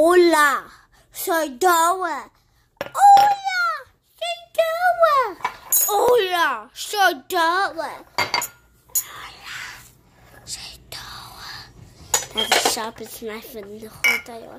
Hola, soy Dora. Hola, soy Dora. Hola, soy Dora. Hola, soy Dora. That's the sharpest knife in the whole entire.